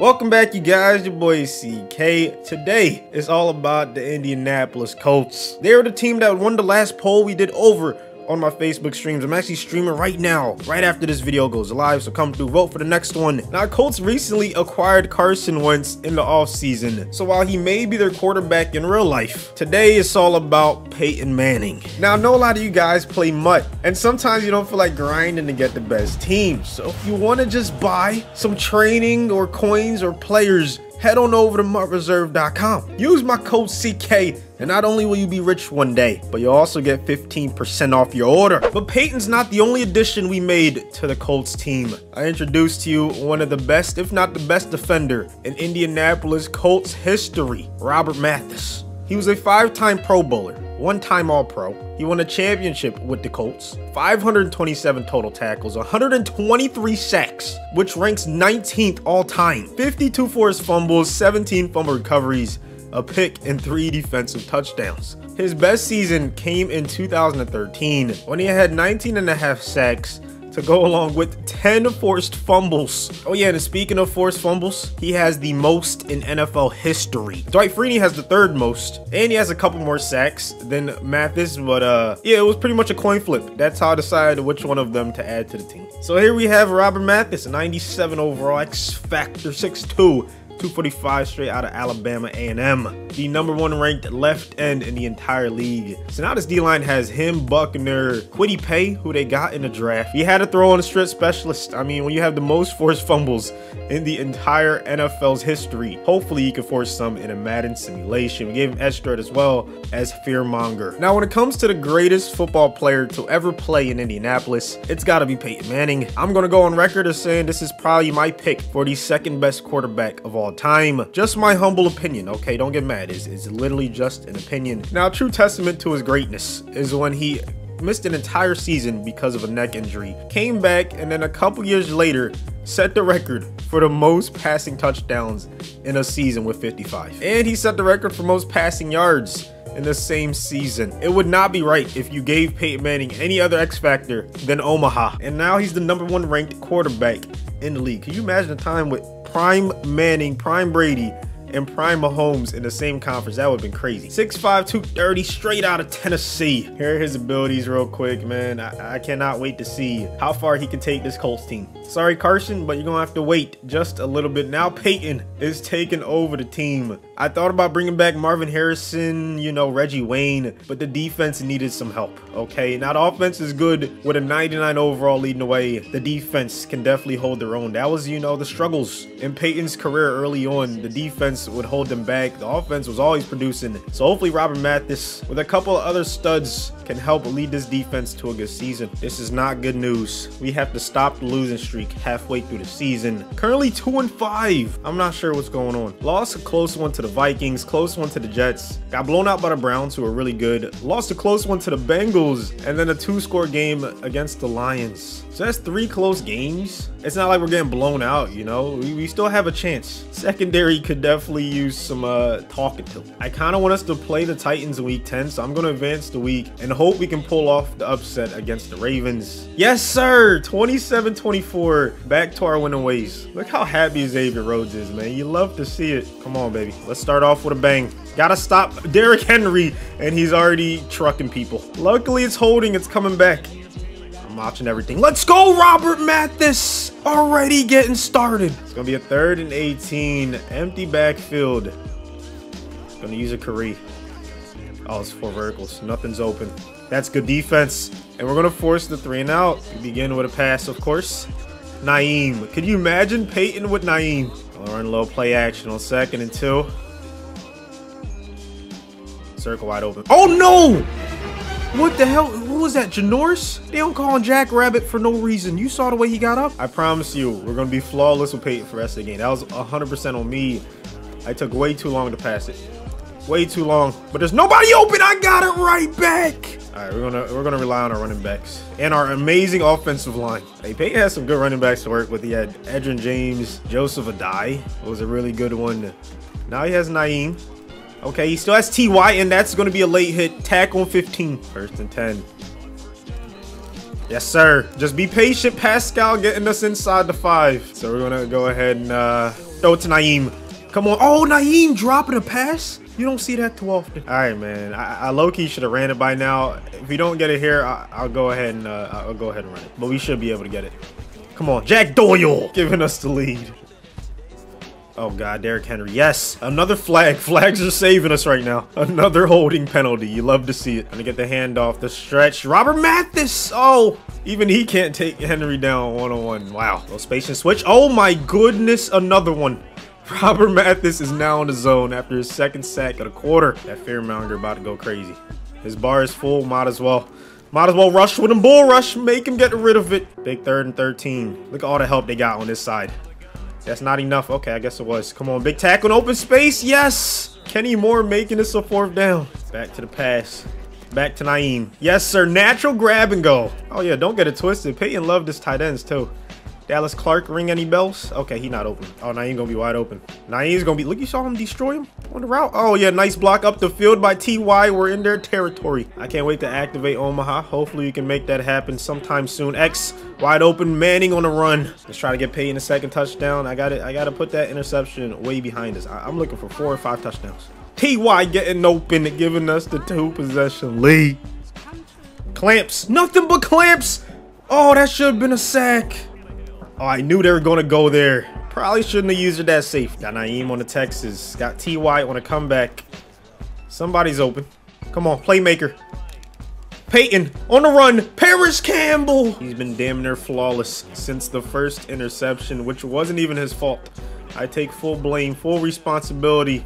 Welcome back, you guys. Your boy CK. Today is all about the Indianapolis Colts. They're the team that won the last poll we did over on my Facebook streams. I'm actually streaming right now, right after this video goes live, so come through, vote for the next one. Now, Colts recently acquired Carson Wentz in the offseason, so while he may be their quarterback in real life, today it's all about Peyton Manning. Now, I know a lot of you guys play mutt, and sometimes you don't feel like grinding to get the best team, so if you want to just buy some training or coins or players, head on over to mutreserve.com. Use my code CK and not only will you be rich one day, but you'll also get 15% off your order. But Peyton's not the only addition we made to the Colts team. I introduced to you one of the best, if not the best defender in Indianapolis Colts history, Robert Mathis. He was a five-time Pro Bowler, one-time All-Pro. He won a championship with the Colts, 527 total tackles, 123 sacks, which ranks 19th all-time, 52 forced fumbles, 17 fumble recoveries, a pick, and three defensive touchdowns. His best season came in 2013 when he had 19 and a half sacks, to go along with 10 forced fumbles. Oh yeah, and speaking of forced fumbles, he has the most in NFL history. Dwight Freeney has the third most, and he has a couple more sacks than Mathis, but uh, yeah, it was pretty much a coin flip. That's how I decided which one of them to add to the team. So here we have Robert Mathis, 97 overall, X Factor 6'2", 245 straight out of Alabama A&M. The number one ranked left end in the entire league. So now this D-line has him, Buckner, Kwity Paye, who they got in the draft. He had a throw on a strip specialist. I mean, when you have the most forced fumbles in the entire NFL's history, hopefully you can force some in a Madden simulation. We gave him Edge Threat as well as Fearmonger. Now, when it comes to the greatest football player to ever play in Indianapolis, it's got to be Peyton Manning. I'm going to go on record as saying this is probably my pick for the second best quarterback of all all time. Just my humble opinion, okay? Don't get mad. It's, it's literally just an opinion. Now, true testament to his greatness is when he missed an entire season because of a neck injury, came back, and then a couple years later, set the record for the most passing touchdowns in a season with 55. And he set the record for most passing yards in the same season. It would not be right if you gave Peyton Manning any other X factor than Omaha. And now he's the number one ranked quarterback in the league. Can you imagine a time with prime Manning, prime Brady, and Prime Mahomes in the same conference. That would have been crazy. 6'5", 230, straight out of Tennessee. Here are his abilities real quick, man. I, I cannot wait to see how far he can take this Colts team. Sorry, Carson, but you're going to have to wait just a little bit. Now Peyton is taking over the team. I thought about bringing back Marvin Harrison, you know, Reggie Wayne, but the defense needed some help, okay? Now, the offense is good with a 99 overall leading the way. The defense can definitely hold their own. That was, you know, the struggles in Peyton's career early on. The defense defense would hold them back. The offense was always producing. So hopefully Robert Mathis, with a couple of other studs, can help lead this defense to a good season. This is not good news. We have to stop the losing streak halfway through the season. Currently 2 and 5. I'm not sure what's going on. Lost a close one to the Vikings, close one to the Jets. Got blown out by the Browns, who are really good. Lost a close one to the Bengals, and then a two-score game against the Lions. So that's three close games. It's not like we're getting blown out, you know? We, we still have a chance. Secondary could definitely use some uh, talking to. I kind of want us to play the Titans week 10, so I'm going to advance the week and hope we can pull off the upset against the Ravens. Yes, sir! 27-24, back to our winning ways. Look how happy Xavier Rhodes is, man. You love to see it. Come on, baby. Let's start off with a bang. Gotta stop Derrick Henry, and he's already trucking people. Luckily, it's holding. It's coming back watching everything. Let's go, Robert Mathis! Already getting started. It's gonna be a third and 18. Empty backfield. Gonna use a Curry. Oh, it's four verticals. Nothing's open. That's good defense. And we're gonna force the three and out. We begin with a pass, of course. Nyheim. Could you imagine Peyton with Nyheim? I'll run low play action on second and two. Circle wide open. Oh no! What the hell? Who was that? Janoris? They don't call him Jack Rabbit for no reason. You saw the way he got up? I promise you, we're going to be flawless with Peyton for the rest of the game. That was 100% on me. I took way too long to pass it. Way too long. But there's nobody open. I got it right back. All right, we're gonna we're gonna rely on our running backs and our amazing offensive line. Hey, Peyton has some good running backs to work with. He had Edgerrin James, Joseph Addai was a really good one. Now he has Nyheim. Okay, he still has TY, and that's going to be a late hit. Tack on 15. First and 10. Yes, sir. Just be patient, Pascal, getting us inside the five. So we're going to go ahead and uh, Throw it to Nyheim. Come on. Oh, Nyheim dropping a pass? You don't see that too often. All right, man. I, I low-key should have ran it by now. If we don't get it here, I, will go ahead and uh, I'll go ahead and run it. But we should be able to get it. Come on, Jack Doyle giving us the lead. Oh God, Derrick Henry. Yes, another flag. Flags are saving us right now. Another holding penalty. You love to see it. I'm gonna get the handoff, the stretch. Robert Mathis. Oh, even he can't take Henry down one-on-one. -on -one. Wow, no space and switch. Oh my goodness, another one. Robert Mathis is now in the zone after his second sack of the quarter. That Fearmonger about to go crazy. His bar is full. Might as well. Might as well rush with him. Bull rush. Make him get rid of it. Big third and 13. Look at all the help they got on this side. That's not enough. Okay, I guess it was. Come on, big tackle in open space. Yes! Kenny Moore making this a fourth down. Back to the pass. Back to Nyheim. Yes, sir. Natural grab and go. Oh, yeah, don't get it twisted. Peyton loved his tight ends, too. Dallas Clark ring any bells? Okay, he not open. Oh, Nyheim gonna be wide open. Nyheim's gonna be, look, you saw him destroy him on the route. Oh yeah, nice block up the field by TY. We're in their territory. I can't wait to activate Omaha. Hopefully you can make that happen sometime soon. X wide open, Manning on the run. Let's try to get paid in a second touchdown. I got it. I got to put that interception way behind us. I I'm looking for four or five touchdowns. TY getting open, giving us the two possession lead. Clamps, nothing but clamps. Oh, that should have been a sack. Oh, I knew they were going to go there. Probably shouldn't have used it that safe. Got Nyheim on the Texas. Got T.Y. on a comeback. Somebody's open. Come on, playmaker. Peyton on the run. Parris Campbell. He's been damn near flawless since the first interception, which wasn't even his fault. I take full blame, full responsibility.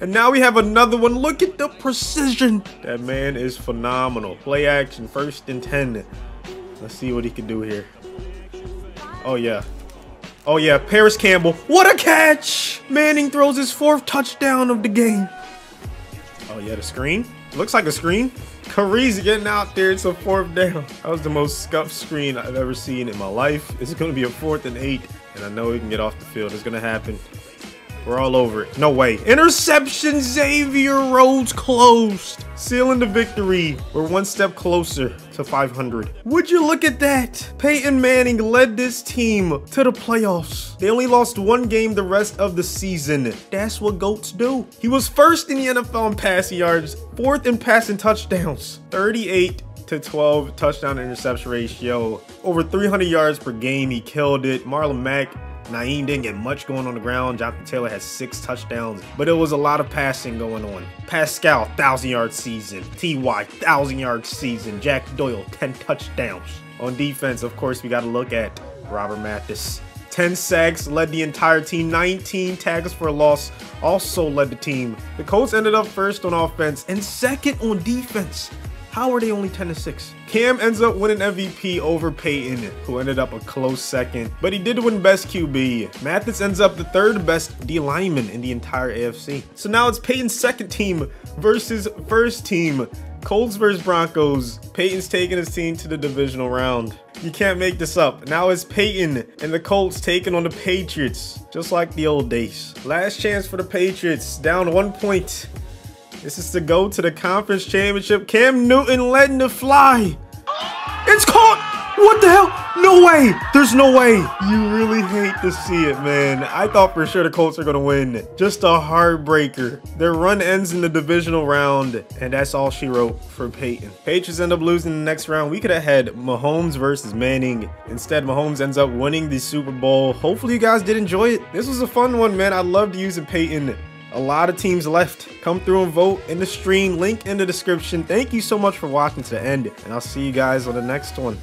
And now we have another one. Look at the precision. That man is phenomenal. Play action, first and 10. Let's see what he can do here. Oh, yeah. Oh, yeah. Parris Campbell. What a catch! Manning throws his fourth touchdown of the game. Oh, yeah, the screen. Looks like a screen. Kariz getting out there. It's a fourth down. That was the most scuffed screen I've ever seen in my life. It's going to be a fourth and eight. And I know he can get off the field. It's going to happen. We're all over it. No way. Interception, Xavier Rhodes closed. Sealing the victory. We're one step closer to 500. Would you look at that? Peyton Manning led this team to the playoffs. They only lost one game the rest of the season. That's what GOATs do. He was first in the NFL in passing yards, fourth in passing touchdowns, 38 to 12 touchdown interception ratio, over 300 yards per game. He killed it. Marlon Mack Nyheim didn't get much going on the ground. Jonathan Taylor has six touchdowns, but it was a lot of passing going on. Pascal, 1,000 yard season. Ty, 1,000 yard season. Jack Doyle, 10 touchdowns. On defense, of course, we got to look at Robert Mathis. 10 sacks, led the entire team. 19 tackles for a loss, also led the team. The Colts ended up first on offense and second on defense. How are they only 10 to 6? Cam ends up winning MVP over Peyton, who ended up a close second, but he did win best QB. Mathis ends up the third best D lineman in the entire AFC. So now it's Peyton's second team versus first team. Colts versus Broncos. Peyton's taking his team to the divisional round. You can't make this up. Now it's Peyton and the Colts taking on the Patriots, just like the old days. Last chance for the Patriots, down one point. This is to go to the conference championship. Cam Newton letting it fly. It's caught. What the hell? No way. There's no way. You really hate to see it, man. I thought for sure the Colts are going to win. Just a heartbreaker. Their run ends in the divisional round, and that's all she wrote for Peyton. Patriots end up losing the next round. We could have had Mahomes versus Manning. Instead, Mahomes ends up winning the Super Bowl. Hopefully, you guys did enjoy it. This was a fun one, man. I loved using Peyton a lot of teams left. Come through and vote in the stream, link in the description. Thank you so much for watching to the end, and I'll see you guys on the next one.